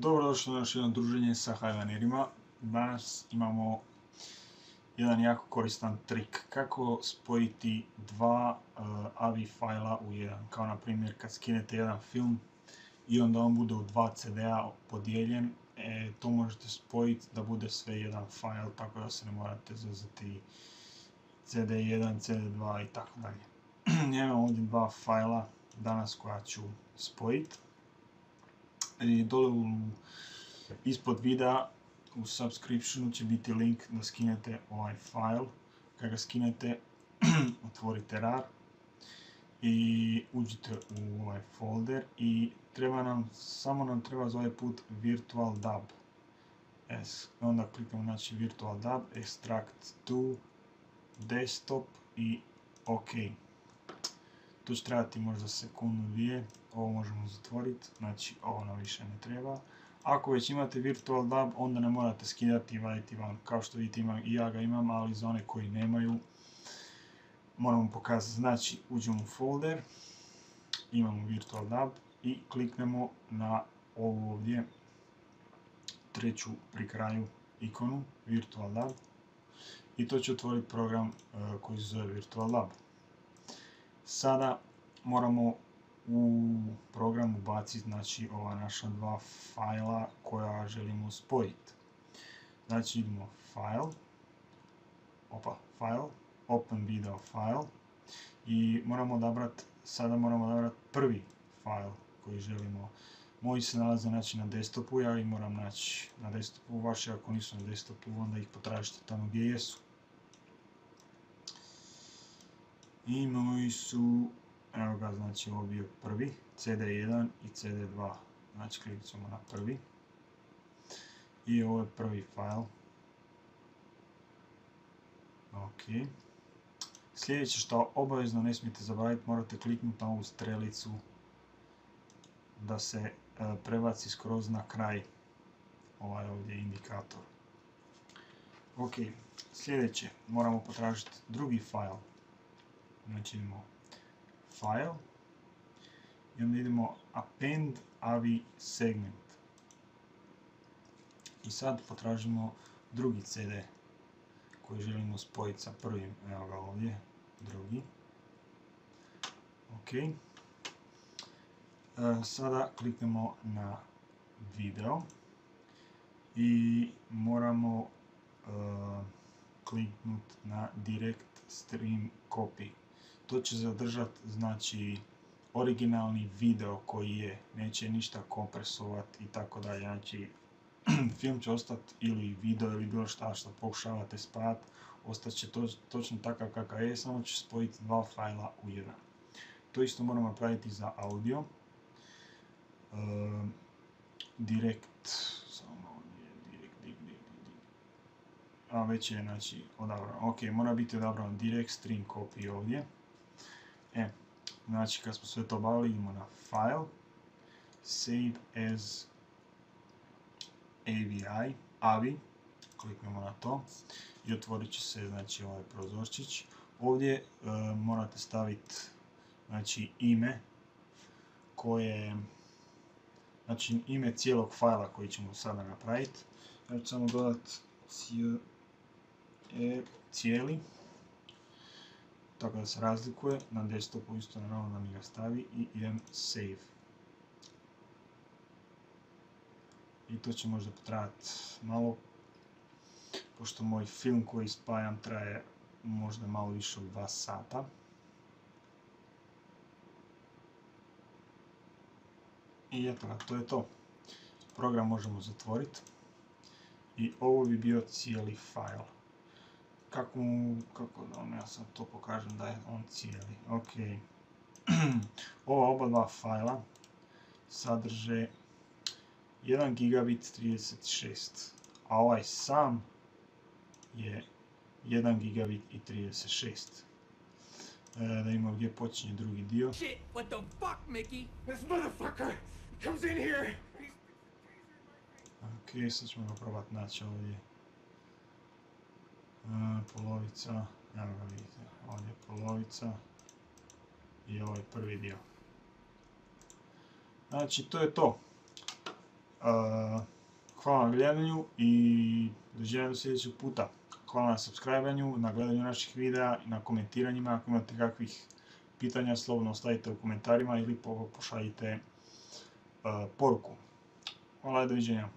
Dobrodošli na još jedno druženje sa hajvanirima. Danas imamo jedan jako koristan trik. Kako spojiti dva uh, AVI fajla u jedan. Kao na primjer kad skinete jedan film i onda on bude u dva CD-a podijeljen. E, to možete spojiti da bude sve jedan fajl, tako da se ne morate zazati CD1, CD2 i tako dalje. Ja imam ovdje dva fajla danas koja ću spojiti i dole u, ispod videa u subscriptionu će biti link da skinete ovaj file. Kad ga skinete, otvorite RAR i uđite u ovaj folder i treba nam, samo nam treba za ovaj put virtual dub. Es, onda kliknemo znači virtual dub, extract to, desktop i ok. Tu će trebati možda sekundu, dvije, ovo možemo zatvoriti, znači ovo nam više ne treba. Ako već imate Virtual DAB, onda ne morate skidati i vaditi van, kao što vidite imam, i ja ga imam, ali za one koji nemaju, moramo pokazati. Znači, uđemo u folder, imamo Virtual DAB i kliknemo na ovu ovdje, treću pri kraju ikonu, Virtual DAB, i to će otvoriti program eh, koji se zove Virtual DAB. Sada moramo u program ubaciti znači ova naša dva fajla koja želimo spojiti. Znači idemo file, opa, file, open video file i moramo odabrati, sada moramo odabrati prvi file koji želimo. Moji se nalaze znači na desktopu, ja ih moram naći na desktopu, vaši ako nisu na desktopu onda ih potražite tamo gdje jesu. I moji su Evo ga, znači ovo bio prvi, CD1 i CD2. Znači kliknut ćemo na prvi. I ovo je prvi file. Ok. Sljedeće što obavezno ne smijete zaboraviti, morate kliknuti na ovu strelicu da se e, prebaci skroz na kraj ovaj ovdje indikator. Ok, sljedeće moramo potražiti drugi file. Imamo file i onda idemo append avi segment. I sad potražimo drugi CD koji želimo spojiti sa prvim, evo ga ovdje, drugi. Ok. E, sada kliknemo na video i moramo e, kliknuti na direct stream copy to će zadržati znači originalni video koji je, neće ništa kompresovati i tako dalje. Znači film će ostati ili video ili bilo šta što pokušavate spajati, ostat će to, točno takav kakav je, samo će spojiti dva fajla u jedan. To isto moramo napraviti za audio. E, direct, samo direct, direct, direct, a već je znači odabrano. Ok, mora biti odabrano direct stream copy ovdje. E, znači kad smo sve to obavili idemo na File, Save as AVI, AVI, kliknemo na to i otvorit će se znači ovaj prozorčić. Ovdje e, morate staviti znači ime koje znači ime cijelog fajla koji ćemo sada napraviti. Ja ću samo dodati e, cijeli tako da se razlikuje, na desktopu isto naravno da mi ga stavi i idem save. I to će možda potrajati malo, pošto moj film koji spajam traje možda malo više od 2 sata. I eto ga, to je to. Program možemo zatvoriti. I ovo bi bio cijeli file kako, kako da vam ja sad to pokažem da je on cijeli. Ok. Ova oba dva fajla sadrže 1 gigabit 36, a ovaj sam je 1 gigabit i 36. E, da imamo gdje počinje drugi dio. Shit, what the fuck, Mickey? This motherfucker comes in here. Ok, sad ćemo ga probati naći ovdje polovica, evo ga vidite, ovdje je polovica i ovaj prvi dio. Znači to je to. hvala na gledanju i dođenja do sljedećeg puta. Hvala na subscribenju, na gledanju naših videa i na komentiranjima. Ako imate kakvih pitanja, slobodno ostavite u komentarima ili pošaljite poruku. Hvala i doviđenja.